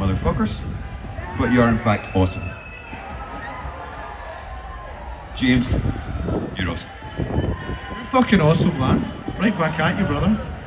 motherfuckers, but you are in fact awesome. James, you're awesome. You're fucking awesome, man. Right back at you, brother.